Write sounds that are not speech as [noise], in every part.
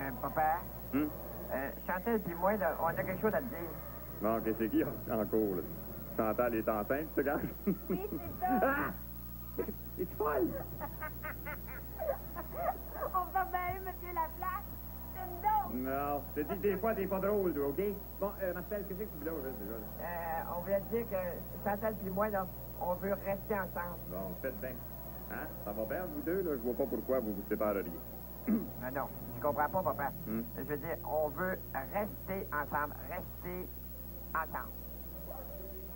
Euh, papa, Hum? euh, Chantal et moi, là, on a quelque chose à te dire. Bon, qu'est-ce qu'il y a en cours, là? Chantal est enceinte, tu gars? Oui, c'est ça. Ah! C'est folle! [laughs] On va bien, monsieur Laplace. C'est une dose. Non, je te dis des fois, t'es pas drôle, toi, OK? Bon, euh, Marcel, qu'est-ce que tu veux là, déjà? là? Euh, on voulait te dire que Chantal et moi, là, on veut rester ensemble. Bon, faites bien. Hein? Ça va bien, vous deux, là? Je vois pas pourquoi vous vous sépareriez. Non, non, je comprends pas, papa. Hum? Je veux dire, on veut rester ensemble, rester ensemble.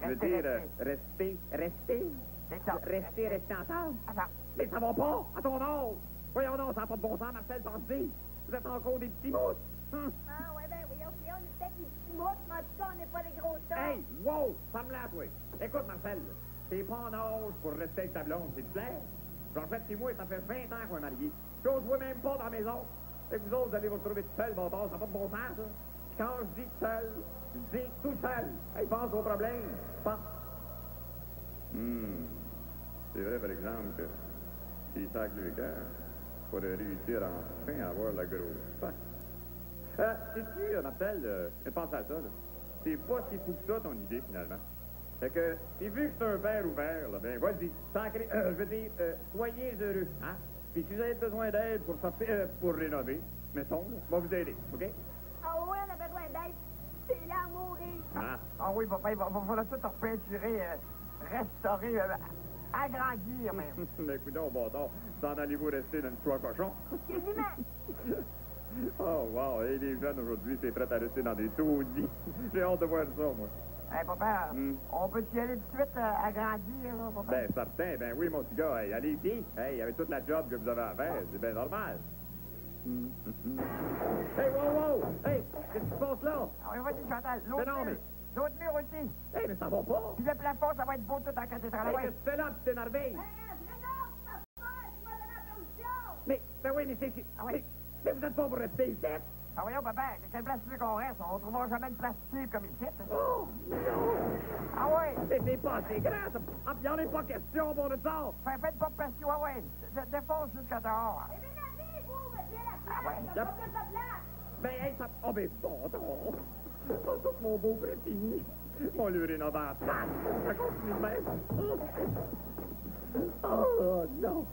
Je veux Rester, dire, euh, rester. rester, rester, C'est ça. rester, rester ensemble? Ensemble. Mais ça va pas, à ton âge! Voyons donc, ça n'a pas de bon sens, Marcel, pensez. Vous êtes encore des petits mousses. Hum. Ah, ouais, ben oui, OK, on est peut-être des petits mots, mais en tout cas, on n'est pas des gros tas. Hey, wow, ferme-la, toi. Écoute, Marcel, t'es pas en âge pour rester avec ta blonde, c'est clair? J'en fais petit moi, ça fait 20 ans qu'on est mariés. Puis on se voit même pas dans la maison. Et vous autres, vous allez vous retrouver tout seul, bord, ça n'a pas de bon sens, ça. Quand je dis seul, je dis tout seul. Hey, pense au problème. Pense. Hum. C'est vrai, par exemple, que si sac le cœur, pourrait réussir enfin à avoir la grosse face. Euh, sais-tu, euh, Marcel, euh, pense à ça, là. C'est pas si fou que ça, ton idée, finalement. Fait que, et vu que c'est un verre ouvert, là, ben, vas-y, sacré, euh, je veux dire, euh, soyez heureux, hein? Puis si vous avez besoin d'aide pour sortir, euh, pour rénover, mettons, là, on va vous aider, OK? Ah oui, on a besoin d'aide. C'est là à mourir. Ah, Ah oui, papa, il va, va falloir tout repeinturer, euh, restaurer, euh, agrandir même. [laughs] mais écoutez, au bâtard, s'en allez-vous rester dans une soie cochon? Quasiment. [laughs] oh, wow, et les jeunes aujourd'hui, c'est prêt à rester dans des taudis. [laughs] J'ai hâte de voir ça, moi. Hey, papa, Hum. on peut y aller tout de suite euh, agrandir, là, papa? Ben, certain, ben oui, mon petit gars, hey, allez-y. Hey, avec toute la job que vous avez à faire, c'est bien normal. hey, wow, wow! Hey, qu'est-ce qui se passe là? Ah oui, vas-y, Chantal, l'autre Mais non, mur. L'autre mur aussi. Hey, mais ça va pas! Puis le plafond, ça va être beau tout en cathédrale. Hey, qu'est-ce que tu fais là, petite énervée? Mais, ben oui, mais c'est... Ah oui. Mais, mais vous êtes pas pour rester ici? Ah voyons, papa, quelle place tu veux qu'on reste? On trouvera jamais une place cheap comme ici. Oh, non! Ah oui, Mais c'est pas assez grand, ça. Ah, puis y'en est pas question, bon de ça. fais faites pas pression, ah ouais. Dé- Défonce jusqu'à dehors. Ah ouais, Yep. Ben, hey, ça... Oh, ben, bon, attends. Oh, tout mon beau prêt fini. Mon lui rénover en face. Ça continue de même. Oh, non.